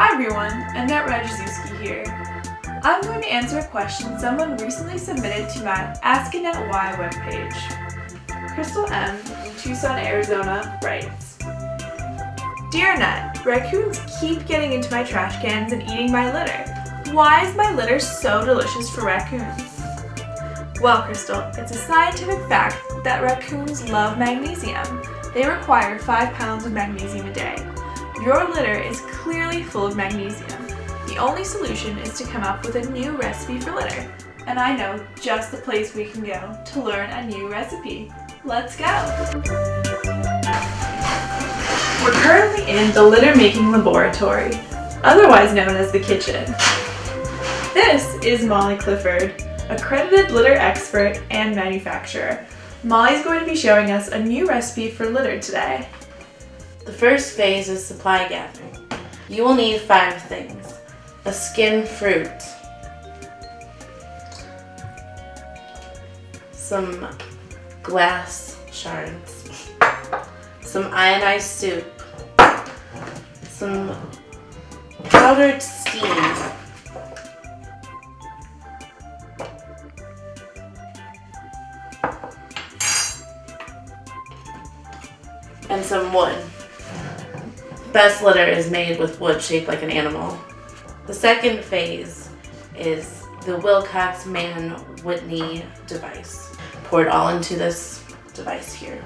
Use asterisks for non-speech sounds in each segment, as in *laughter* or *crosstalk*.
Hi everyone, Annette Rajaszewski here. I'm going to answer a question someone recently submitted to my Ask Annette Why webpage. Crystal M. in Tucson, Arizona writes, Dear Annette, raccoons keep getting into my trash cans and eating my litter. Why is my litter so delicious for raccoons? Well, Crystal, it's a scientific fact that raccoons love magnesium. They require 5 pounds of magnesium a day. Your litter is clearly full of magnesium. The only solution is to come up with a new recipe for litter. And I know just the place we can go to learn a new recipe. Let's go! We're currently in the litter making laboratory, otherwise known as the kitchen. This is Molly Clifford, accredited litter expert and manufacturer. Molly's going to be showing us a new recipe for litter today. The first phase is supply gathering. You will need five things. A skin fruit, some glass shards, some ionized soup, some powdered steam, and some wood. Best litter is made with wood shaped like an animal. The second phase is the Wilcox Mann Whitney device. Pour it all into this device here.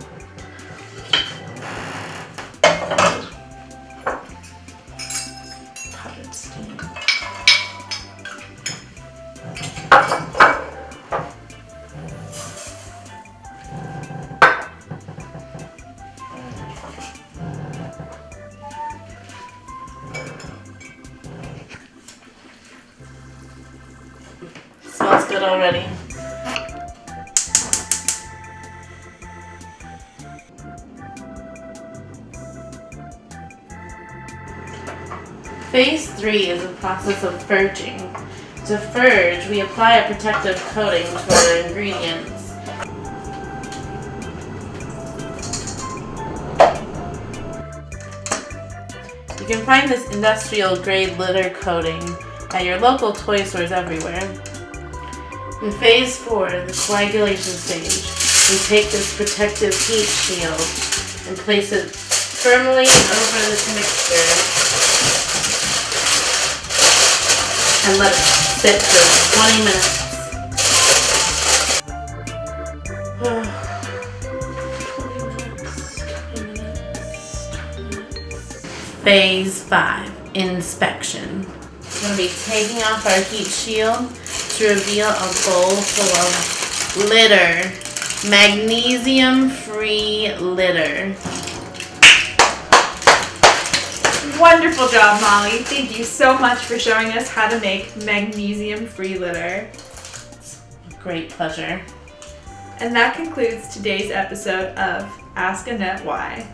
Smells good already. Phase three is the process of furdging. To furdge, we apply a protective coating to our ingredients. You can find this industrial grade litter coating at your local toy stores everywhere. In phase four, the coagulation stage, we take this protective heat shield and place it firmly over this mixture and let it sit for *sighs* 20 minutes. 20 minutes, 20 minutes. Phase 5, inspection. We're going to be taking off our heat shield to reveal a bowl full of litter. Magnesium free litter. Wonderful job, Molly. Thank you so much for showing us how to make magnesium-free litter. Great pleasure. And that concludes today's episode of Ask Annette Why.